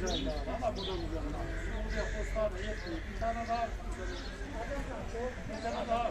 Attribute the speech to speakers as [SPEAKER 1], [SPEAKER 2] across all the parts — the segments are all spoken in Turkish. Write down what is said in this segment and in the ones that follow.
[SPEAKER 1] güzel daha. Valla bu da güzel. Buraya postane yetmiyor. Bir tane daha. Bir tane daha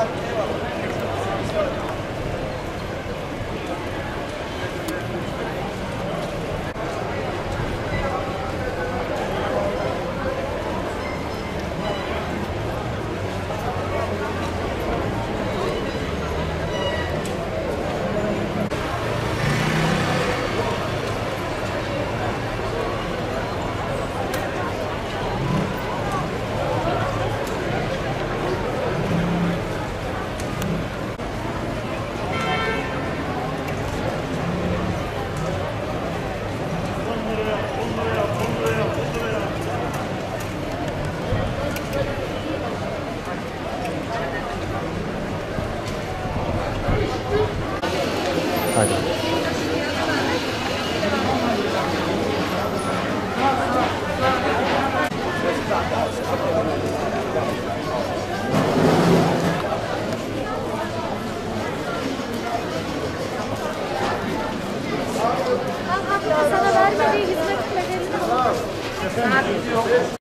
[SPEAKER 2] Gracias. は
[SPEAKER 3] い。